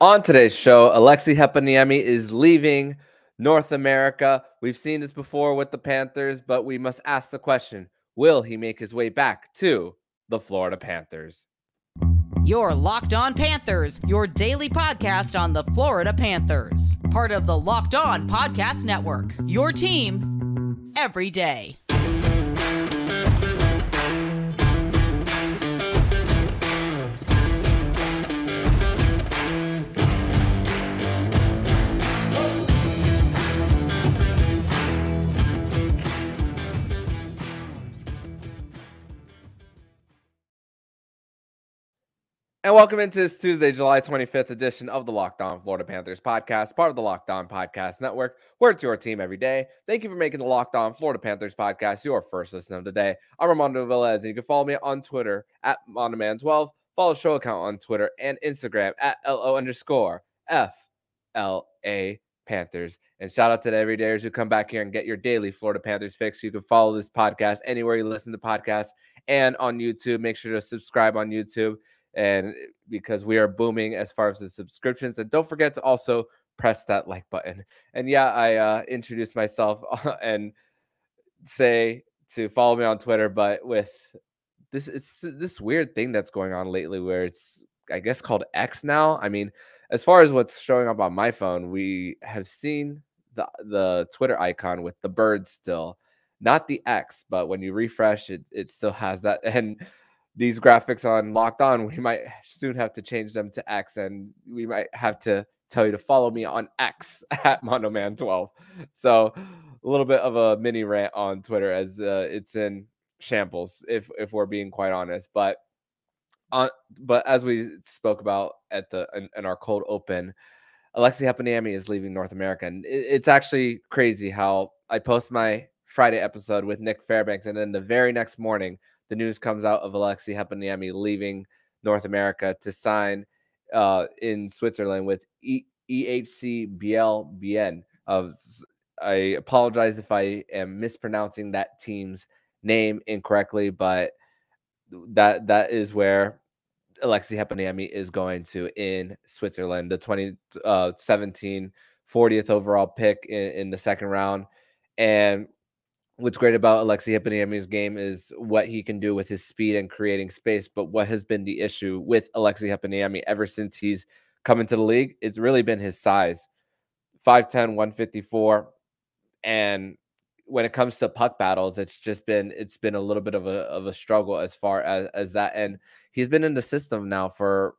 On today's show, Aleksi Heponiemi is leaving North America. We've seen this before with the Panthers, but we must ask the question will he make his way back to the Florida Panthers? Your Locked On Panthers, your daily podcast on the Florida Panthers. Part of the Locked On Podcast Network. Your team every day. And welcome into this Tuesday, July 25th edition of the Locked On Florida Panthers podcast, part of the Locked On Podcast Network, where it's your team every day. Thank you for making the Locked On Florida Panthers podcast your first listen of the day. I'm Armando Velez, and you can follow me on Twitter at Mandoman12. Follow the show account on Twitter and Instagram at LO underscore FLA Panthers. And shout out to the everydayers who come back here and get your daily Florida Panthers fix. You can follow this podcast anywhere you listen to podcasts and on YouTube. Make sure to subscribe on YouTube and eh, because we are booming as far as the subscriptions. And don't forget to also press that like button. And yeah, I uh, introduced myself and say to follow me on Twitter, but with this it's this weird thing that's going on lately where it's I guess called X now. I mean, as far as what's showing up on my phone, we have seen the the Twitter icon with the bird still, not the X, but when you refresh it, it still has that and these graphics on Locked On, we might soon have to change them to X, and we might have to tell you to follow me on X at Mandoman12. So a little bit of a mini rant on Twitter as uh, it's in shambles, if if we're being quite honest. But on, but as we spoke about at the in, in our cold open, Aleksi Heponiemi is leaving North America, and it, it's actually crazy how I post my Friday episode with Nick Fairbanks, and then the very next morning the news comes out of Aleksi Heponiemi leaving North America to sign uh, in Switzerland with e- EHC Biel-Bienne. Uh, I apologize if I am mispronouncing that team's name incorrectly, but that that is where Aleksi Heponiemi is going to in Switzerland, the 2017 uh, 40th overall pick in, in the second round. And what's great about Aleksi Heponiemi's game is what he can do with his speed and creating space. But what has been the issue with Aleksi Heponiemi ever since he's come into the league? It's really been his size 5'10, 154. And when it comes to puck battles, it's just been it's been a little bit of a of a struggle as far as as that. And he's been in the system now for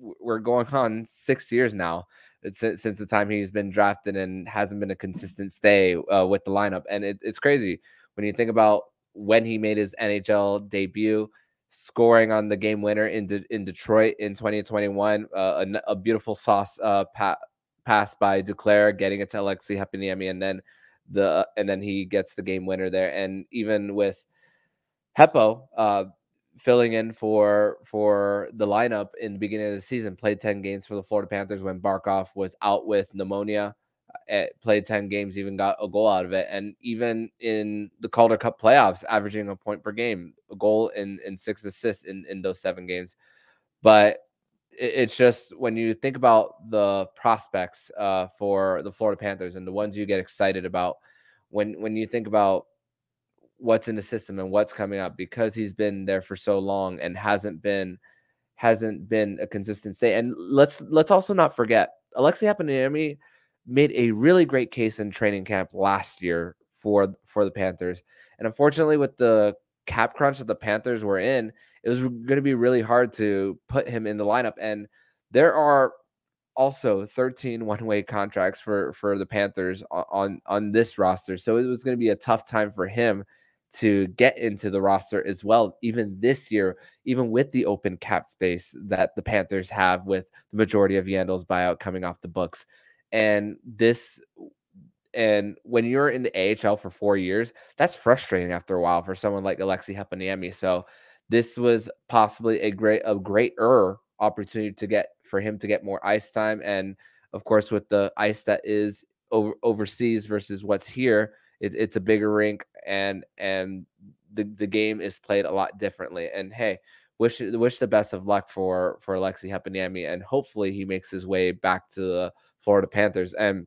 we're going on six years now since, since the time he's been drafted and hasn't been a consistent stay uh, with the lineup. And it, it's crazy when you think about when he made his NHL debut, scoring on the game winner in De- in Detroit in 2021, uh, a, a, beautiful sauce uh, pa- pass by Duclair, getting it to Aleksi Heponiemi, and then the and then he gets the game winner there. And even with Hepo, uh, filling in for for the lineup in the beginning of the season. Played ten games for the Florida Panthers when Barkov was out with pneumonia. Uh, played 10 games, even got a goal out of it. And even in the Calder Cup playoffs, averaging a point per game, a goal in, in six assists in, in those seven games. But it, it's just when you think about the prospects uh, for the Florida Panthers and the ones you get excited about, when when you think about what's in the system and what's coming up because he's been there for so long and hasn't been hasn't been a consistent stay. And let's let's also not forget Aleksi Heponiemi made a really great case in training camp last year for for the Panthers. And unfortunately, with the cap crunch that the Panthers were in, it was going to be really hard to put him in the lineup. And there are also 13 one-way contracts for for the Panthers on on this roster. So it was going to be a tough time for him to get into the roster as well, even this year, even with the open cap space that the Panthers have with the majority of Yandle's buyout coming off the books. And this, and when you're in the AHL for four years, that's frustrating after a while for someone like Aleksi Heponiemi. So this was possibly a great, a greater opportunity to get for him to get more ice time. And of course, with the ice that is over, overseas versus what's here, it, it's a bigger rink and and the, the game is played a lot differently. And hey, wish wish the best of luck for for Aleksi Heponiemi, and hopefully he makes his way back to the Florida Panthers. And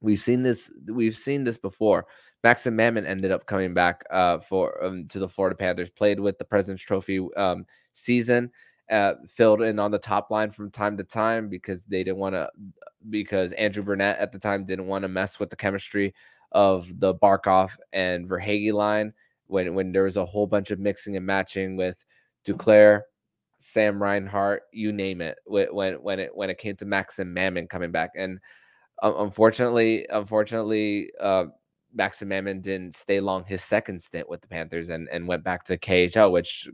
we've seen this we've seen this before. Maxim Mamin ended up coming back uh, for um, to the Florida Panthers. Played with the President's Trophy um, season, uh, filled in on the top line from time to time because they didn't want to because Andrew Brunette at the time didn't want to mess with the chemistry of the Barkov and Verhaeghe line when when there was a whole bunch of mixing and matching with Duclair, Sam Reinhart, you name it. When when it when it came to Maxim Mamin coming back, and uh, unfortunately, unfortunately, uh, Maxim Mamin didn't stay long his second stint with the Panthers and and went back to KHL, which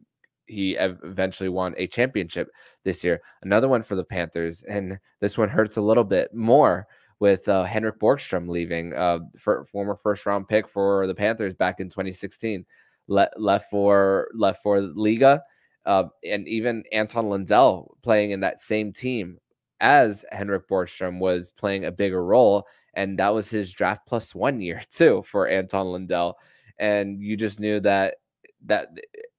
he eventually won a championship this year. Another one for the Panthers, and this one hurts a little bit more with uh, Henrik Borgstrom leaving, uh, for, former first round pick for the Panthers back in 2016, Le- left for left for Liiga, uh, and even Anton Lundell playing in that same team as Henrik Borgstrom was playing a bigger role, and that was his draft plus one year too for Anton Lundell, and you just knew that that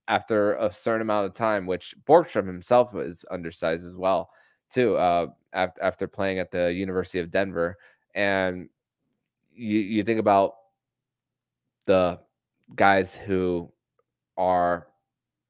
after a certain amount of time, which Borgstrom himself was undersized as well too. Uh, after, after playing at the University of Denver. And you, you think about the guys who are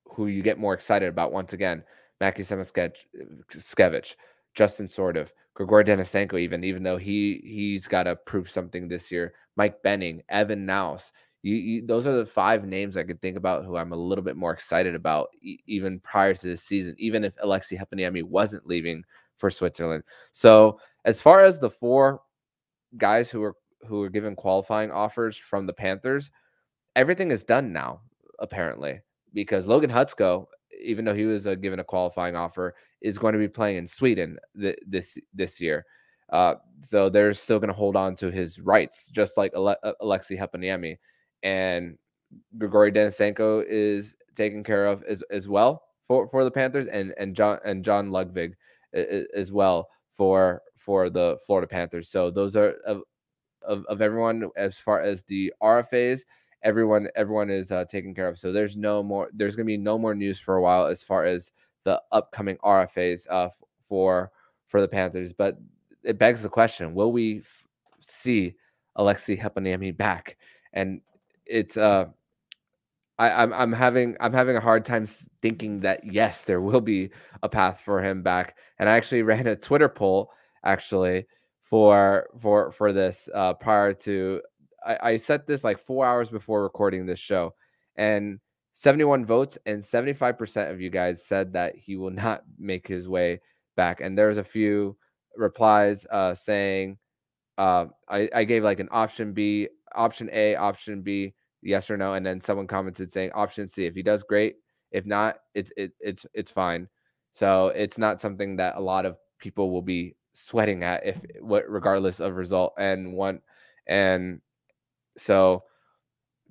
who you get more excited about once again Mackie Samoskevich, Justin Sourdif, Grigor Denisenko, even even though he he's got to prove something this year. Mike Benning, Evan Nause. You, you, those are the five names I could think about who I'm a little bit more excited about, e- even prior to this season. Even if Aleksi Heponiemi wasn't leaving for Switzerland. So as far as the four guys who were who are given qualifying offers from the Panthers, everything is done now apparently because Logan Hutsko, even though he was uh, given a qualifying offer, is going to be playing in Sweden th- this this year. Uh, so they're still going to hold on to his rights, just like Ale- uh, Aleksi Heponiemi. And Grigory Denisenko is taken care of as, as well for, for the Panthers, and and John and John Ludvig as well for for the Florida Panthers. So those are of, of, of everyone as far as the RFAs. Everyone everyone is uh, taken care of. So there's no more. There's going to be no more news for a while as far as the upcoming RFAs uh, for for the Panthers. But it begs the question: Will we f- see Aleksi Heponiemi back? And it's uh I, I'm I'm having I'm having a hard time thinking that yes, there will be a path for him back. And I actually ran a Twitter poll actually for for for this uh, prior to I, I set this like four hours before recording this show, and 71 votes and 75% of you guys said that he will not make his way back. And there's a few replies uh, saying uh, I, I gave like an option B, option A, option B yes or no and then someone commented saying option c if he does great. If not it's it, it's it's fine. So it's not something that a lot of people will be sweating at if what regardless of result and one and so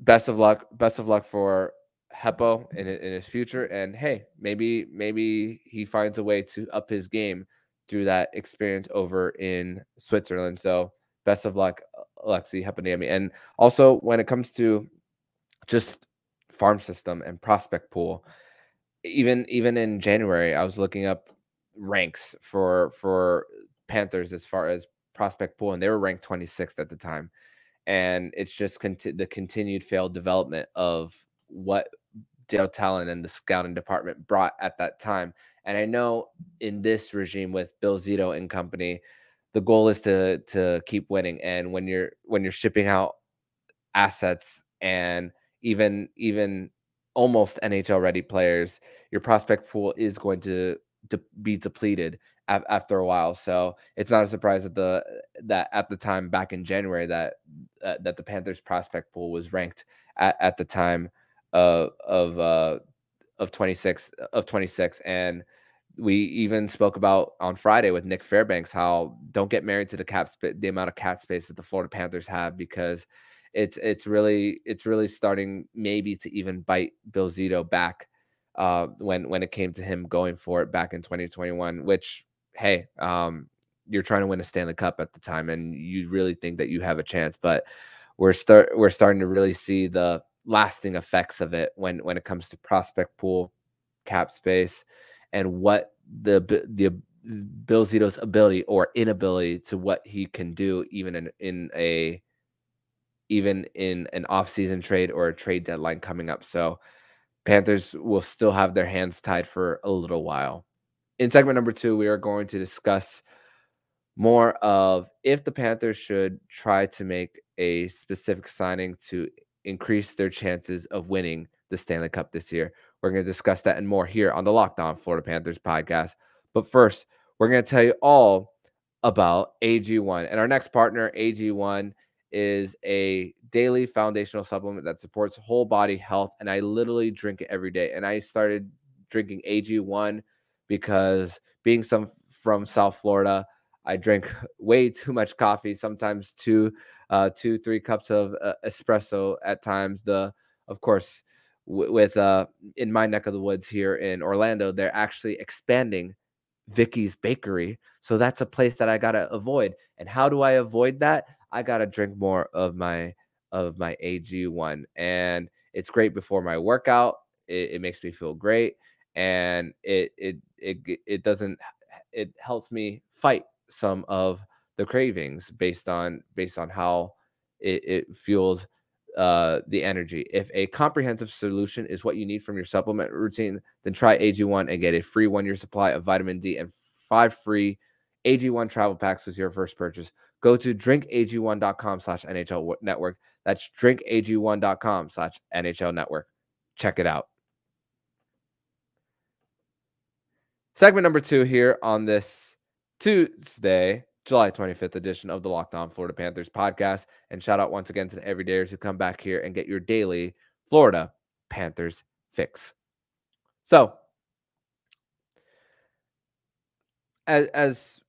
best of luck best of luck for Hepo in, in his future and hey maybe maybe he finds a way to up his game through that experience over in Switzerland so best of luck Aleksi Heponiemi and also when it comes to just farm system and prospect pool. Even even in January, I was looking up ranks for for Panthers as far as prospect pool, and they were ranked 26th at the time. And it's just conti- the continued failed development of what Dale Tallon and the scouting department brought at that time. And I know in this regime with Bill Zito and company, the goal is to to keep winning. And when you're when you're shipping out assets and even even almost NHL ready players, your prospect pool is going to, be depleted after a while. So it's not a surprise that the that at the time back in January that uh, that the Panthers prospect pool was ranked at, at the time of of uh, of 26 of 26 and we even spoke about on Friday with Nick Fairbanks how don't get married to the cap sp- the amount of cap space that the Florida Panthers have because it's it's really it's really starting maybe to even bite Bill Zito back uh, when when it came to him going for it back in 2021. Which hey, um, you're trying to win a Stanley Cup at the time, and you really think that you have a chance, but we're start we're starting to really see the lasting effects of it when when it comes to prospect pool cap space and what the the Bill Zito's ability or inability to what he can do even in in a even in an off-season trade or a trade deadline coming up. So Panthers will still have their hands tied for a little while. In segment number 2, we are going to discuss more of if the Panthers should try to make a specific signing to increase their chances of winning the Stanley Cup this year. We're going to discuss that and more here on the Locked On Florida Panthers podcast. But first, we're going to tell you all about AG1. And our next partner, AG1, is a daily foundational supplement that supports whole body health. And I literally drink it every day. And I started drinking AG1 because being some from South Florida, I drink way too much coffee, sometimes two, uh, two, three cups of uh, espresso at times. The, of course, w- with uh, in my neck of the woods here in Orlando, they're actually expanding Vicky's Bakery, so that's a place that I gotta avoid. And how do I avoid that? I gotta drink more of my of my AG1, and it's great before my workout. It, it makes me feel great, and it it it it doesn't it helps me fight some of the cravings based on based on how it, it fuels uh, the energy. If a comprehensive solution is what you need from your supplement routine, then try AG1 and get a free one year supply of vitamin D and five free AG1 travel packs with your first purchase. Go to drinkag1.com slash NHL network. That's drinkag1.com slash NHL network. Check it out. Segment number two here on this Tuesday, July 25th edition of the Locked On Florida Panthers podcast. And shout out once again to the everydayers who come back here and get your daily Florida Panthers fix. So, as, as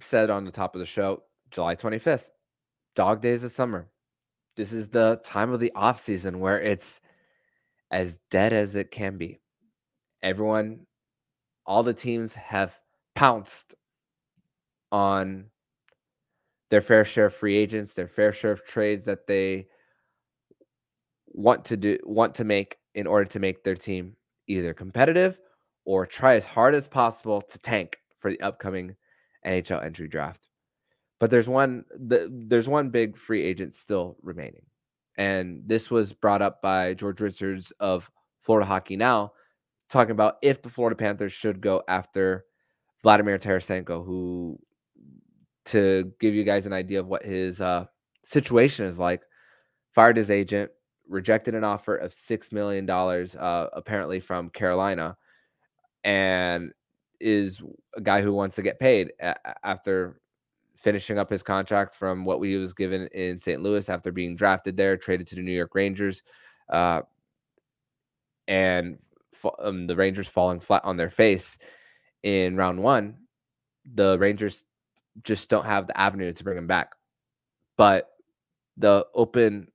said on the top of the show, July 25th, dog days of summer. This is the time of the off season where it's as dead as it can be. Everyone, all the teams have pounced on their fair share of free agents, their fair share of trades that they want to do want to make in order to make their team either competitive or try as hard as possible to tank for the upcoming NHL entry draft. But there's one the, there's one big free agent still remaining. And this was brought up by George Richards of Florida Hockey Now talking about if the Florida Panthers should go after Vladimir Tarasenko who to give you guys an idea of what his uh, situation is like, fired his agent, rejected an offer of $6 million, uh, apparently from Carolina, and is a guy who wants to get paid a- after finishing up his contract from what we was given in St. Louis after being drafted there, traded to the New York Rangers, uh, and um, the Rangers falling flat on their face in round one. The Rangers just don't have the avenue to bring him back. But the open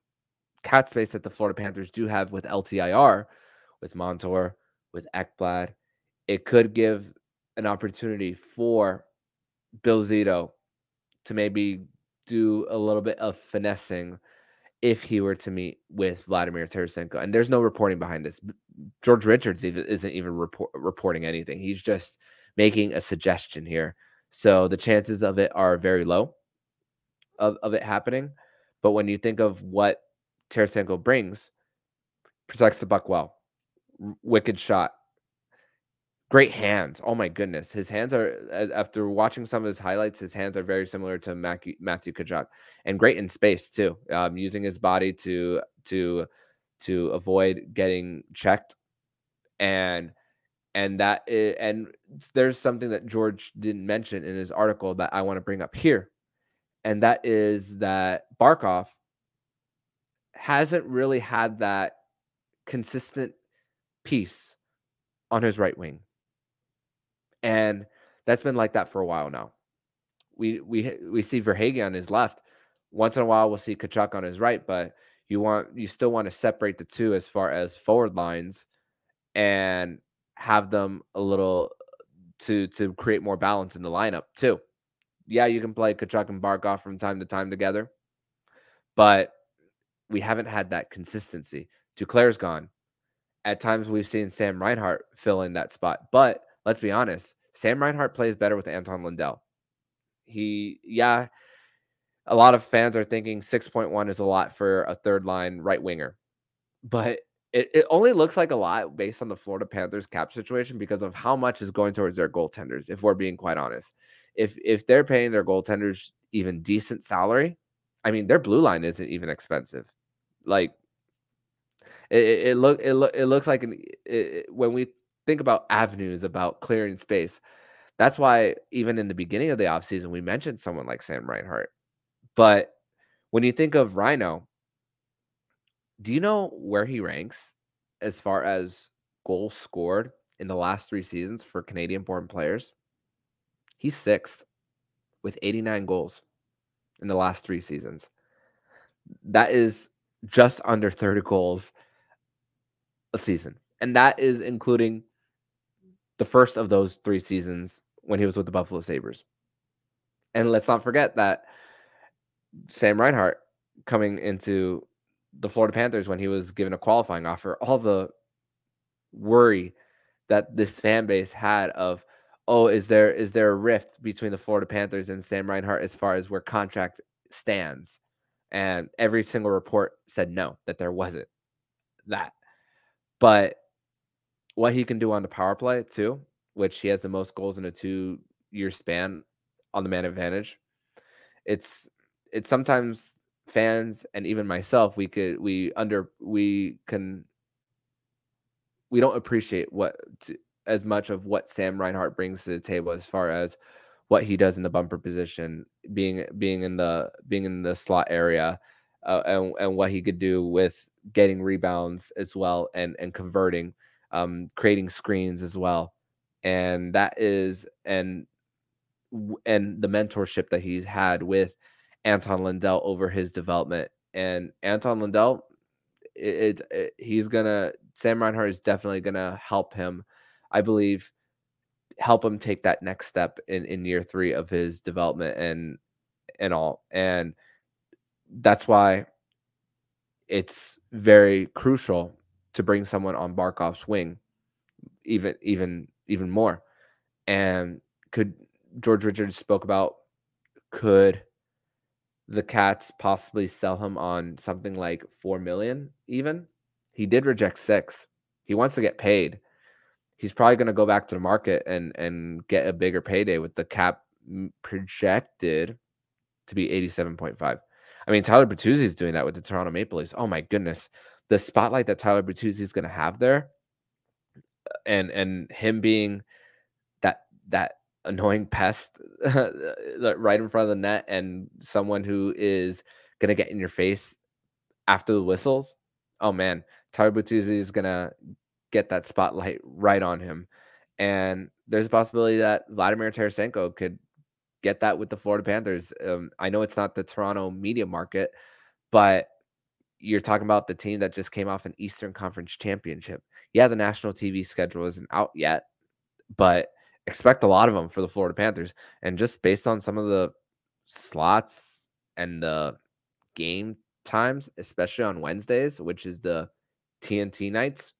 cat space that the Florida Panthers do have with LTIR, with Montour, with Ekblad, it could give an opportunity for Bill Zito to maybe do a little bit of finessing if he were to meet with Vladimir Tarasenko. And there's no reporting behind this. George Richards isn't even report, reporting anything. He's just making a suggestion here. So the chances of it are very low of, of it happening. But when you think of what Tarasenko brings, protects the buck well, wicked shot, great hands. Oh my goodness, his hands are. After watching some of his highlights, his hands are very similar to Matthew, Matthew Tkachuk, and great in space too. Um, using his body to to to avoid getting checked, and and that is, and there's something that George didn't mention in his article that I want to bring up here, and that is that Barkov hasn't really had that consistent piece on his right wing, and that's been like that for a while now. We we we see Verhaeghe on his left. Once in a while, we'll see Tkachuk on his right, but you want you still want to separate the two as far as forward lines and have them a little to to create more balance in the lineup too. Yeah, you can play Tkachuk and Barkov from time to time together, but we haven't had that consistency. Duclair's gone, at times we've seen Sam Reinhart fill in that spot. But let's be honest, Sam Reinhart plays better with Anton Lundell. He, yeah, a lot of fans are thinking 6.1 is a lot for a third line right winger, but it, it only looks like a lot based on the Florida Panthers cap situation because of how much is going towards their goaltenders, if we're being quite honest. If if they're paying their goaltenders even decent salary, I mean their blue line isn't even expensive. Like it, it, it look it, look it looks like an, it, when we think about avenues about clearing space. That's why even in the beginning of the offseason, we mentioned someone like Sam Reinhart. But when you think of Rhino, do you know where he ranks as far as goals scored in the last three seasons for Canadian born players? He's sixth with 89 goals in the last three seasons. That is just under 30 goals a season. And that is including the first of those three seasons when he was with the Buffalo Sabres. And let's not forget that Sam Reinhart coming into the Florida Panthers when he was given a qualifying offer, all the worry that this fan base had of, oh, is there is there a rift between the Florida Panthers and Sam Reinhart as far as where contract stands? And every single report said no, that there wasn't that. But what he can do on the power play too, which he has the most goals in a two year span on the man advantage. It's it's sometimes fans and even myself we could we under we can we don't appreciate what to, as much of what Sam Reinhart brings to the table as far as what he does in the bumper position, being being in the being in the slot area, uh, and and what he could do with getting rebounds as well and and converting, um, creating screens as well, and that is and and the mentorship that he's had with Anton Lundell over his development. And Anton Lundell, it, it, it, he's gonna Sam Reinhart is definitely gonna help him, I believe, help him take that next step in in year three of his development and and all. And that's why it's very crucial to bring someone on Barkov's wing, even even even more. And could George Richards spoke about could the Cats possibly sell him on something like four million, even. He did reject six. He wants to get paid. He's probably going to go back to the market and and get a bigger payday with the cap projected to be 87.5. I mean, Tyler Bertuzzi is doing that with the Toronto Maple Leafs. Oh my goodness. The spotlight that Tyler Bertuzzi is going to have there and and him being that that annoying pest right in front of the net and someone who is going to get in your face after the whistles. Oh man, Tyler Bertuzzi is going to get that spotlight right on him. And there's a possibility that Vladimir Tarasenko could get that with the Florida Panthers. Um, I know it's not the Toronto media market, but you're talking about the team that just came off an Eastern Conference championship. Yeah, the national TV schedule isn't out yet, but expect a lot of them for the Florida Panthers. And just based on some of the slots and the game times, especially on Wednesdays, which is the TNT nights,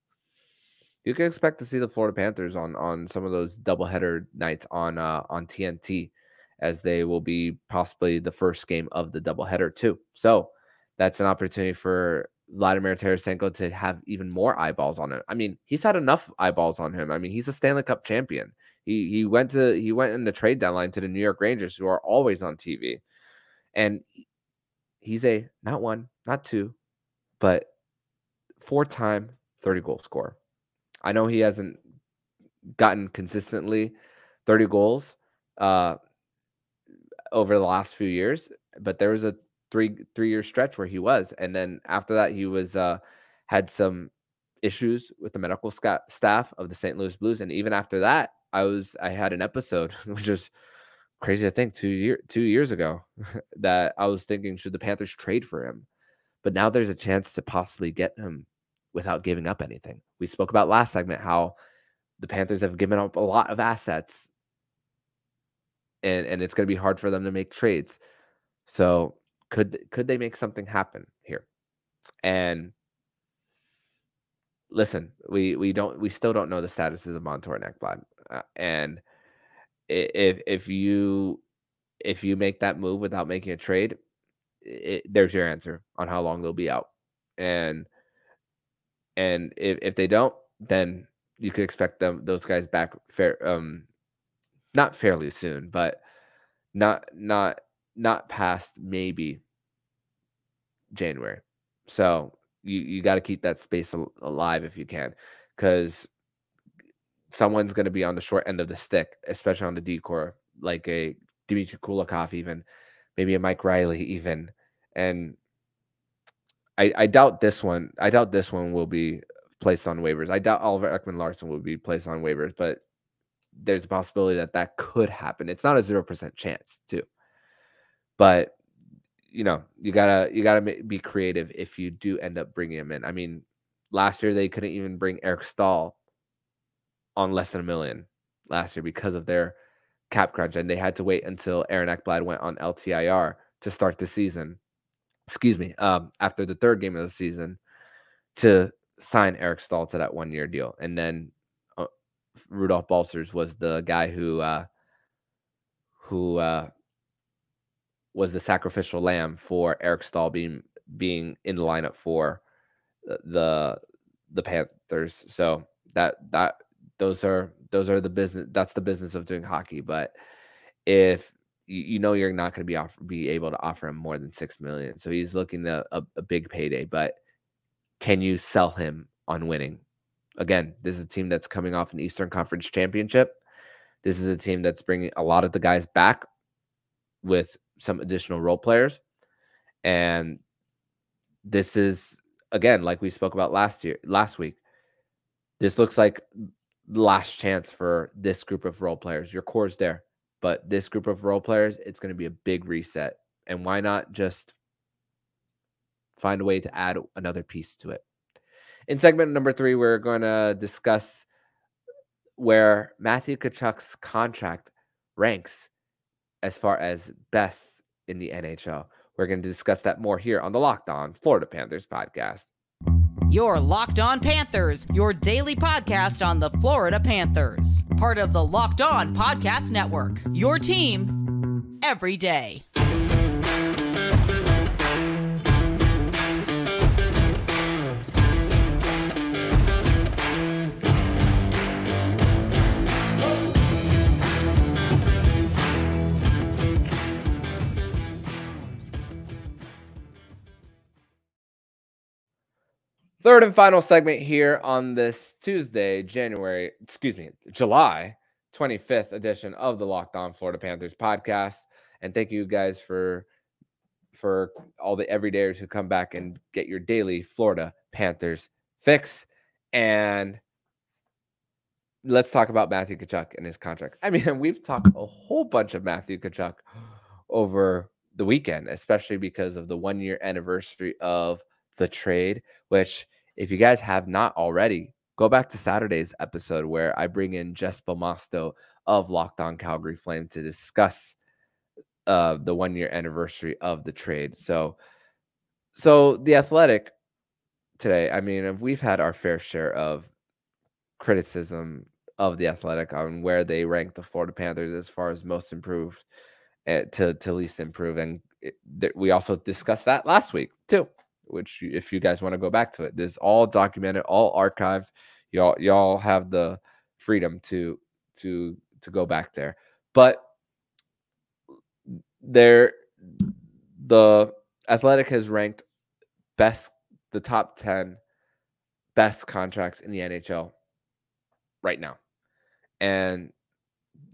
you can expect to see the Florida Panthers on on some of those doubleheader nights on uh, on TNT, as they will be possibly the first game of the doubleheader too. So that's an opportunity for Vladimir Tarasenko to have even more eyeballs on it. I mean, he's had enough eyeballs on him. I mean, he's a Stanley Cup champion. He he went to he went in the trade deadline to the New York Rangers, who are always on TV, and he's a not one, not two, but four time 30 goal scorer. I know he hasn't gotten consistently 30 goals uh, over the last few years, but there was a three three year stretch where he was, and then after that he was uh, had some issues with the medical staff of the St. Louis Blues, and even after that, I was I had an episode which is crazy. I think two year two years ago that I was thinking should the Panthers trade for him, but now there's a chance to possibly get him without giving up anything. We spoke about last segment how the Panthers have given up a lot of assets, and and it's going to be hard for them to make trades. So could could they make something happen here? And listen, we we don't we still don't know the statuses of Montour and Ekblad, uh, and if if you if you make that move without making a trade, it, there's your answer on how long they'll be out, and and if if they don't, then you could expect them those guys back fair um not fairly soon, but not not not past maybe January. So you you got to keep that space al- alive if you can, because someone's going to be on the short end of the stick, especially on the decor, like a Dmitry Kulikov, even maybe a Mike Reilly, even, and I I doubt this one. I doubt this one will be placed on waivers. I doubt Oliver Ekman-Larsson will be placed on waivers, but there's a possibility that that could happen. It's not a zero percent chance, too. But you know, you gotta you gotta be creative if you do end up bringing him in. I mean, last year they couldn't even bring Eric Staal on less than a million last year because of their cap crunch, and they had to wait until Aaron Ekblad went on LTIR to start the season. Excuse me, um, after the third game of the season to sign Eric Staal to that one year deal, and then uh, Rudolph Balcers was the guy who uh, who uh, was the sacrificial lamb for Eric Staal being being in the lineup for the the Panthers. So that that those are those are the business that's the business of doing hockey. But if you, you know you're not going to be be able to offer him more than six million, so he's looking at a, a big payday. But can you sell him on winning? Again, this is a team that's coming off an Eastern Conference championship. This is a team that's bringing a lot of the guys back with some additional role players. And this is again, like we spoke about last year, last week. This looks like last chance for this group of role players. Your core is there, but this group of role players, it's going to be a big reset. And why not just find a way to add another piece to it? In segment number three, we're going to discuss where Matthew Tkachuk's contract ranks as far as best in the NHL. We're going to discuss that more here on the Locked On Florida Panthers podcast. Your Locked On Panthers, your daily podcast on the Florida Panthers. Part of the Locked On Podcast Network. Your team every day. Third and final segment here on this Tuesday, January, excuse me, July 25th edition of the Locked On Florida Panthers podcast. And thank you guys for for all the everydayers who come back and get your daily Florida Panthers fix. And let's talk about Matthew Tkachuk and his contract. I mean, we've talked a whole bunch of Matthew Tkachuk over the weekend, especially because of the one year anniversary of the trade, which if you guys have not already, go back to Saturday's episode where I bring in Jess Belmosto of Locked On Calgary Flames to discuss uh, the one year anniversary of the trade. So, so the Athletic today, I mean, we've had our fair share of criticism of the Athletic on where they rank the Florida Panthers as far as most improved uh, to to least improved, and it, th- we also discussed that last week too which if you guys want to go back to it, this all documented, all archives. Y'all y'all have the freedom to to to go back there. But there the Athletic has ranked best the top 10 best contracts in the NHL right now. And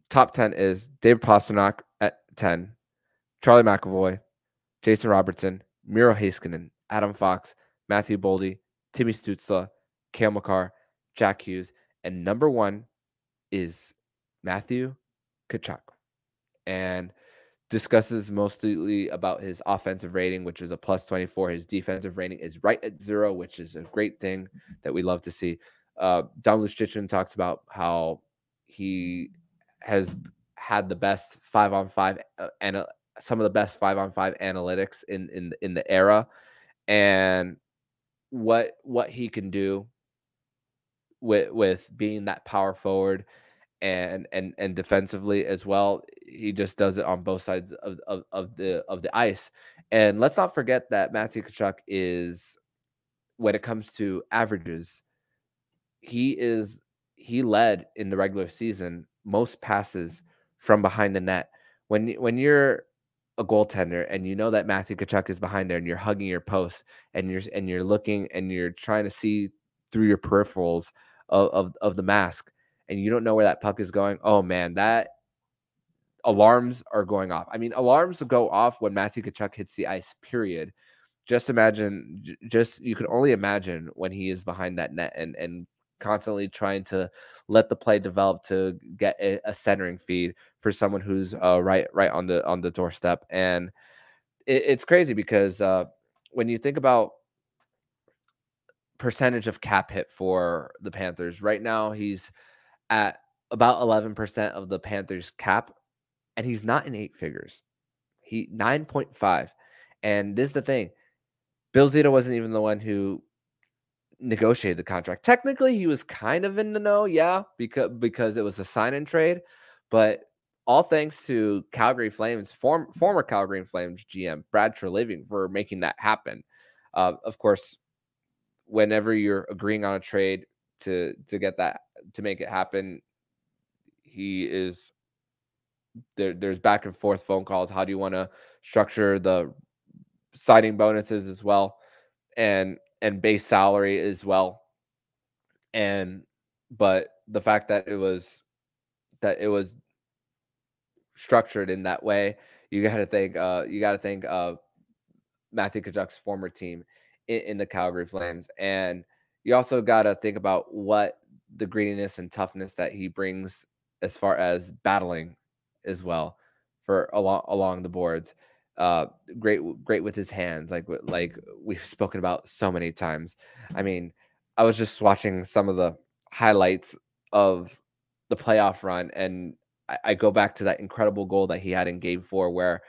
top 10 is David Pastrnak at 10, Charlie McAvoy, Jason Robertson, Miro Heiskanen, Adam Fox, Matthew Boldy, Timmy Stutzle, Cale Makar, Jack Hughes, and number one is Matthew Tkachuk, and discusses mostly about his offensive rating, which is a plus 24. His defensive rating is right at zero, which is a great thing that we love to see. Uh, Dom Luszczyszyn talks about how he has had the best five on five and uh, some of the best five on five analytics in in in the era and what what he can do with with being that power forward and and and defensively as well. He just does it on both sides of, of, of the of the ice. And let's not forget that Matthew Tkachuk is when it comes to averages, he is he led in the regular season most passes from behind the net. When when you're a goaltender and you know that Matthew Tkachuk is behind there and you're hugging your post and you're and you're looking and you're trying to see through your peripherals of, of, of the mask and you don't know where that puck is going, oh man, that alarms are going off. I mean, alarms go off when Matthew Tkachuk hits the ice, period. Just imagine, just you can only imagine when he is behind that net and and constantly trying to let the play develop to get a, a centering feed for someone who's uh, right right on the on the doorstep. And it, it's crazy because uh, when you think about percentage of cap hit for the Panthers right now, he's at about 11% of the Panthers cap, and he's not in eight figures. He 9.5. And this is the thing. Bill Zito wasn't even the one who negotiated the contract. Technically, he was kind of in the know, yeah, because because it was a sign and trade, but all thanks to Calgary Flames, form, former Calgary Flames GM Brad Treliving for making that happen. Uh, of course, whenever you're agreeing on a trade to to get that to make it happen, he is there. There's back and forth phone calls. How do you want to structure the signing bonuses as well, and and base salary as well, and but the fact that it was that it was structured in that way, you got to think. Uh, you got to think of Matthew Tkachuk's former team in, in the Calgary Flames, and you also got to think about what the greediness and toughness that he brings as far as battling as well for along along the boards. Uh, great, great with his hands, like like we've spoken about so many times. I mean, I was just watching some of the highlights of the playoff run, and I, I go back to that incredible goal that he had in Game Four, where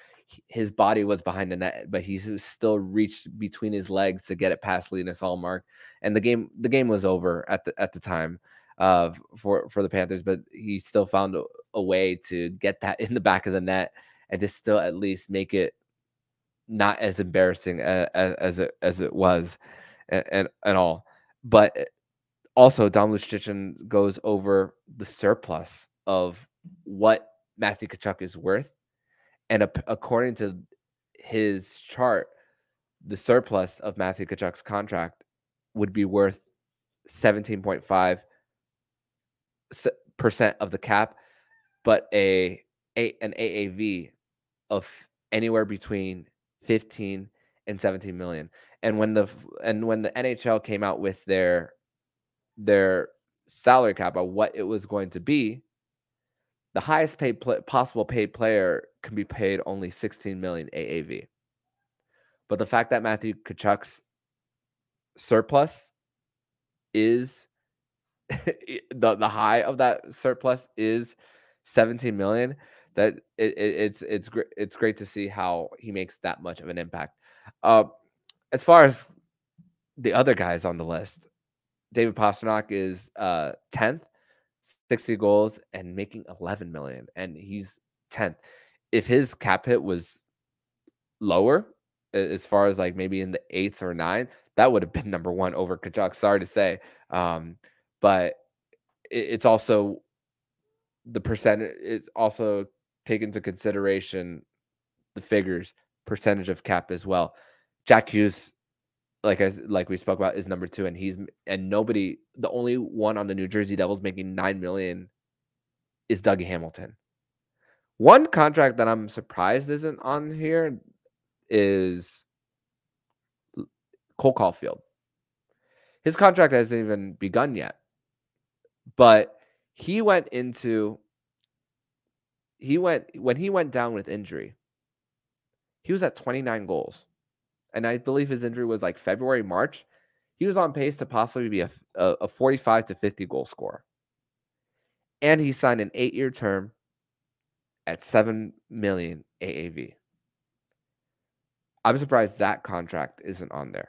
his body was behind the net, but he still reached between his legs to get it past Linus Ullmark, and the game the game was over at the at the time uh, for for the Panthers, but he still found a, a, way to get that in the back of the net and to still at least make it not as embarrassing as, as it as it was, and, and, all. But eh, also, Dom Luszczyszyn goes over the surplus of what Matthew Tkachuk is worth, and according to his chart, the surplus of Matthew Tkachuk's contract would be worth 17.5 percent of the cap, but a, a an AAV of anywhere between 15 and 17 million. And when the and when the NHL came out with their their salary cap of what it was going to be, the highest paid possible paid player can be paid only 16 million AAV. But the fact that Matthew Tkachuk's surplus is the the high of that surplus is 17 million that it, it, it's it's great it's great to see how he makes that much of an impact uh as far as the other guys on the list david pastrnak is uh 10th 60 goals and making 11 million and he's 10th if his cap hit was lower as far as like maybe in the eighth or ninth that would have been number one over Tkachuk. Sorry to say, um, but it's also the percentage. It's also take into consideration the figures percentage of cap as well. Jack Hughes, like I like we spoke about, is number two, and he's and nobody. The only one on the New Jersey Devils making nine million is Dougie Hamilton. One contract that I'm surprised isn't on here is Cole Caufield. His contract hasn't even begun yet. But he went into he went when he went down with injury. He was at 29 goals. And I believe his injury was like February, March. He was on pace to possibly be a, a, a 45 to 50 goal scorer. And he signed an eight year term at 7 million AAV. I'm surprised that contract isn't on there.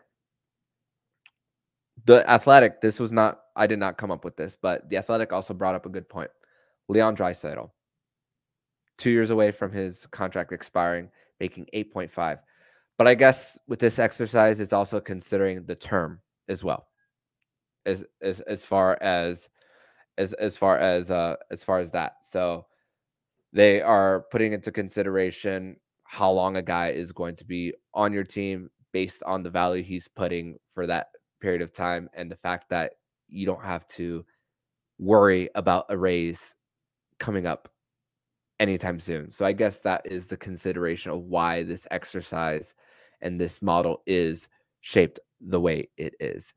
The Athletic, this was not I did not come up with this, but the Athletic also brought up a good point. Leon Draisaitl, two years away from his contract expiring, making 8.5. But I guess with this exercise, it's also considering the term as well, as as as far as as as far as uh as far as that. So they are putting into consideration how long a guy is going to be on your team based on the value he's putting for that period of time and the fact that you don't have to worry about a raise coming up anytime soon. So I guess that is the consideration of why this exercise and this model is shaped the way it is.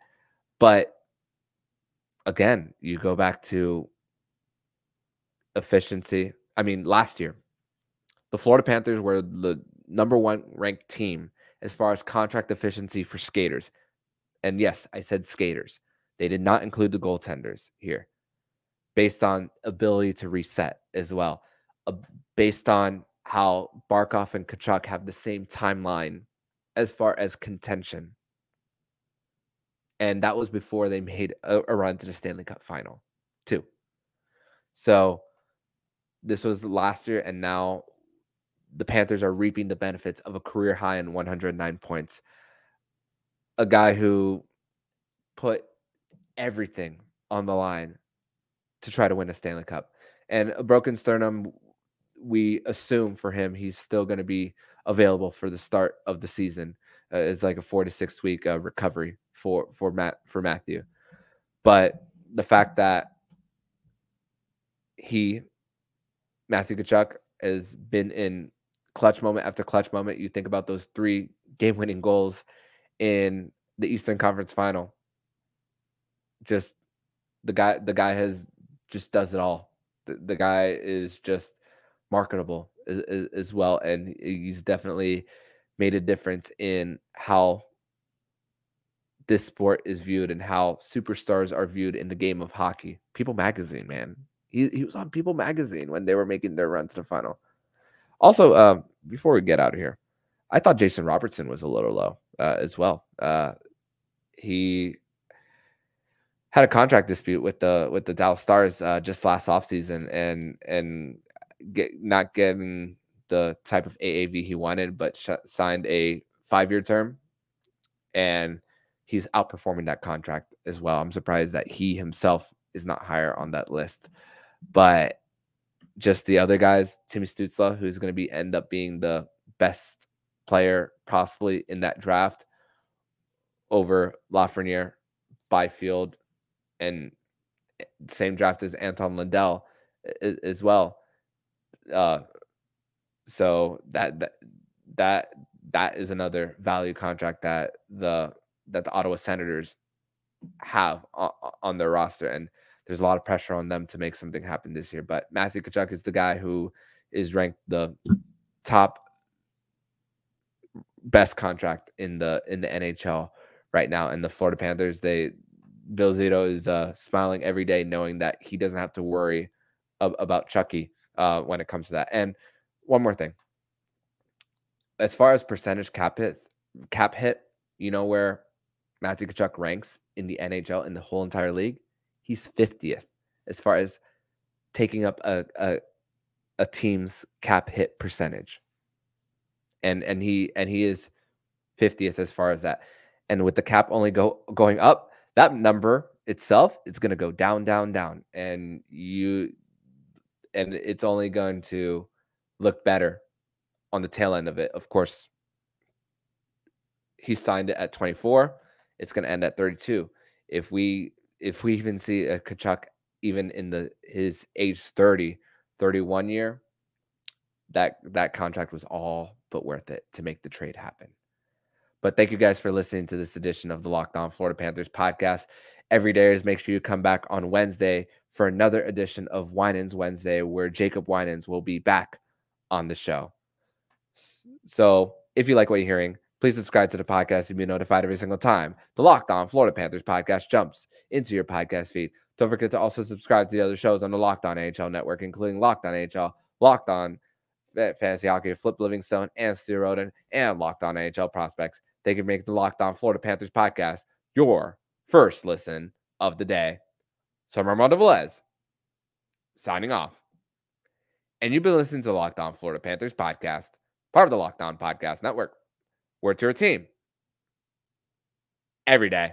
But again, you go back to efficiency. I mean, last year, the Florida Panthers were the number one ranked team as far as contract efficiency for skaters. And yes, I said skaters. They did not include the goaltenders here based on ability to reset as well, uh, based on how Barkov and Tkachuk have the same timeline as far as contention. And that was before they made a, a run to the Stanley Cup final, too. So this was last year, and now the Panthers are reaping the benefits of a career high in 109 points. A guy who put everything on the line to try to win a Stanley Cup. And a broken sternum, we assume for him, he's still going to be available for the start of the season. Uh, it's like a four to six week uh, recovery for for Matt for Matthew. But the fact that he Matthew Tkachuk has been in clutch moment after clutch moment. You think about those three game winning goals in the Eastern Conference Final. Just the guy, the guy has just does it all. The, the guy is just marketable as, as, well, and he's definitely made a difference in how this sport is viewed and how superstars are viewed in the game of hockey. People Magazine, man, he he was on People Magazine when they were making their runs to final. Also, uh, before we get out of here, I thought Jason Robertson was a little low uh, as well. Uh, he had a contract dispute with the with the Dallas Stars uh, just last offseason and and get, not getting the type of AAV he wanted, but sh- signed a five year term, and he's outperforming that contract as well. I'm surprised that he himself is not higher on that list, but just the other guys, Timmy Stutzle, who's going to be end up being the best player possibly in that draft over Lafreniere, Byfield, and eh, same draft as Anton Lundell as well. Uh, so that that that that is another value contract that the that the Ottawa Senators have on, on their roster, and there's a lot of pressure on them to make something happen this year. But Matthew Tkachuk is the guy who is ranked the top best contract in the in the NHL right now. And the Florida Panthers, they Bill Zito is uh, smiling every day, knowing that he doesn't have to worry ab- about Chucky uh, when it comes to that. And one more thing, as far as percentage cap hit, cap hit, you know where Matthew Tkachuk ranks in the NHL in the whole entire league he's 50th as far as taking up a, a a team's cap hit percentage. And and he and he is 50th as far as that. And with the cap only go going up, that number itself is going to go down down down and you and it's only going to look better on the tail end of it. Of course, he signed it at 24. It's going to end at 32. If we if we even see a Tkachuk even in the his age 30, 31 year, that that contract was all but worth it to make the trade happen. But thank you guys for listening to this edition of the Locked On Florida Panthers podcast. Every day is make sure you come back on Wednesday for another edition of Winans Wednesday, where Jacob Winans will be back on the show. So if you like what you're hearing, Please subscribe to the podcast to be notified every single time the Locked On Florida Panthers podcast jumps into your podcast feed. Don't forget to also subscribe to the other shows on the Locked On NHL network, including Locked On NHL, Locked On Fantasy Hockey, Flip Livingstone, and Stu Roden, and Locked On NHL Prospects. They can make the Locked On Florida Panthers podcast your first listen of the day. So I'm Armando Velez, signing off. And you've been listening to the Locked On Florida Panthers podcast, part of the Locked On Podcast Network. We're to your team every day.